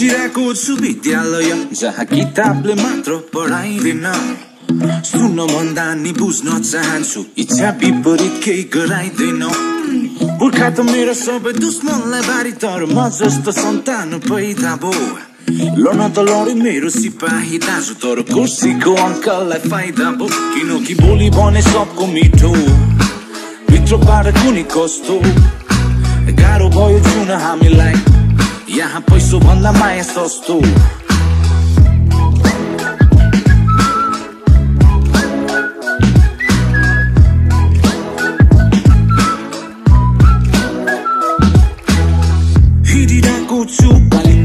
हिँडिरहेको छु विद्यालय जहाँ किताबले मात्र पढाइँदैन सुन्न भन्दा नि बुझ्न चाहन्छु इच्छा विपरीत केही गराइँदैन पुर्खा त मेरो सबै दुश्मनलाई बारी तर म जस्तो सन्तान पैदा भयो लड्न त लड्यो मेरो सिपाही दाजु तर कुर्सीको अङ्कललाई फाइदा भयो किनकि बोली भने सबको मिठो भित्रबाट कुनै कस्तो गाह्रो भयो जुन हामीलाई यहाँ पैसो भन्दा माया सस्तो।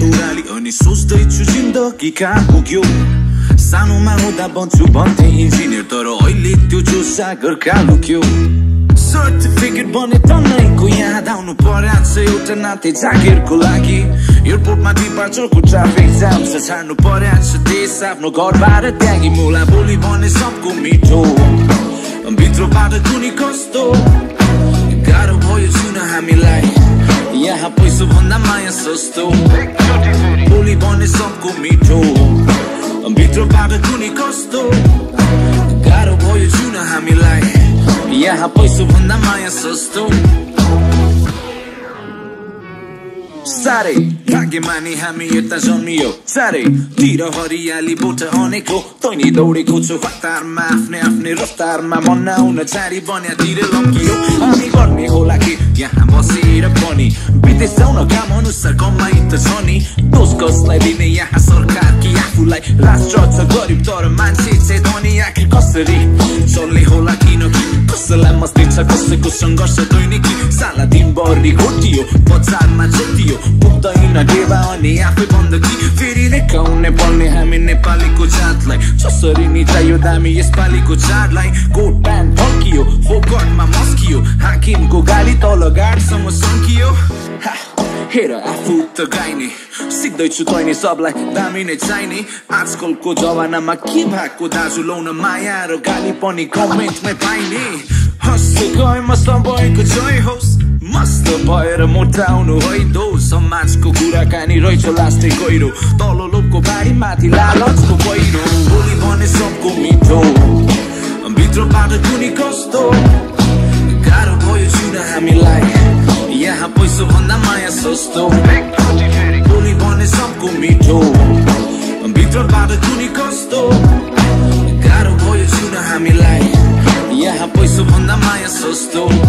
ओह्राली अनि सोच्दैछु जिन्दगी कहाँ पुग्यो। सानोमा हुँदा बन्छु भन्थे इन्जिनियर तर अहिले त्यो जो सागर कहाँ लुक्यो। सर्टिफिकेट बने तनैको यहाँ आउनु पर्या छ एउटा नाते जागिरको लागि। एयरपोर्टमा डिपार्चरको ट्राफिक जाम छ छाड्नु पर्या छ देश आफ्नो घरबाट त्यागी मुला बोली भने सबको मिठो। भित्रबाट कुनै कस्तो गाह्रो भयो छुन हामीलाई। यहाँ पैसो भन्दा माया सस्तो। बोली भने सबको मिठो। भित्रबाट कुनै कस्तो यहाँ पैसो भन्दा माया सस्तो साह्रै भाग्यमा नि हामी यता जन्मियो चारैतिर हरियाली बोट तैनी दौडेको छु आफ्नै आफ्नै रफ्तारमा मन हामी गर्ने होला कि यहाँ बसेर पनि विदेश जाउन काम अनुसार कमाइ त छ नि यहाँ सरकार कि आफूलाई राष्ट्र छ गरिब तर मान्छे कसरी चल्ने होला किनकि कसैलाई मस्ती छ कसैको सङ्घर्ष दैनिकी साला दिनभरि घोटियो बजारमा जोतियो पुग्दैन डेवा अनि आफै बन्दकी फेरि देखाउने पर्ने हामी नेपालीको जातलाई जसरी नि चाहियो दामी यसपालिको चाडलाई कोट प्यान्ट फर्कियो फोकटमा मस्कियो हाकिमको गाली तल गाडसँग सङ्कियो हेर आफू त गाइने सिक्दैछु तैँने सबलाई दामी नै चाहिने आजकलको जमानामा के भएको दाजु लाउन माया र गाली पनि कमेन्टमै पाइने हँस्दै गएमा सबैको जय होस् मस्त भएर मोटाउनु है दो समाजको कुराकानी रहेछ लास्टै गहिरो तल लोकको बारी माथि लालचको पहिरो बोली भने सबको मिठो भित्रबाट कुनै कस्तो गाह्रो भयो छुन हामीलाई यहाँ पैसो भन्दा माया सस्तो बोली भने सबको मिठो भित्रबाट कुनै कस्तो गाह्रो